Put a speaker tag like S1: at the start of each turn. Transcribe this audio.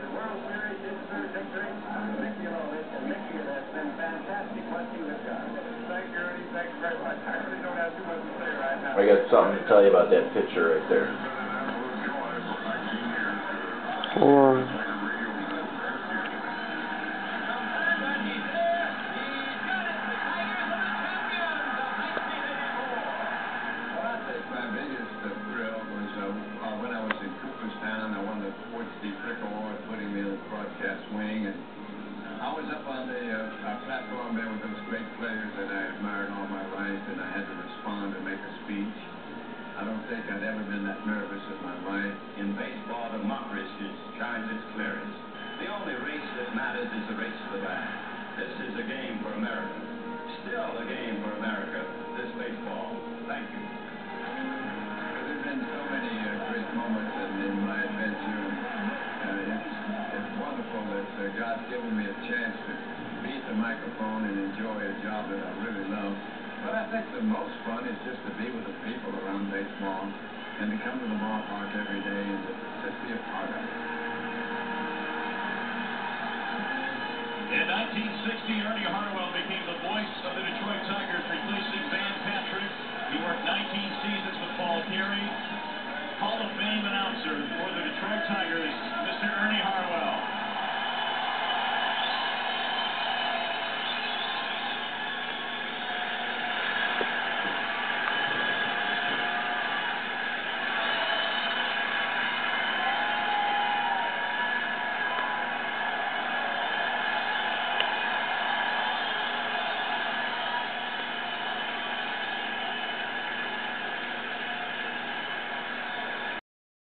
S1: the World Series his third victory. Niccolo, it's Nicky that's been fantastic. What you have done. Thank you, Ernie. Thank you very much. I really don't have too much to say right now.
S2: I got something to tell you about that picture right there. Or...
S1: The uh, uh, platform there with those great players that I admired all my life, and I had to respond and make a speech. I don't think I'd ever been that nervous in my life.
S3: In baseball,
S1: God's given me a chance to be at the microphone and enjoy a job that I really love. But I think the most fun is just to be with the people around baseball and to come to the ballpark every day and to just be a part of it.
S4: In 1960,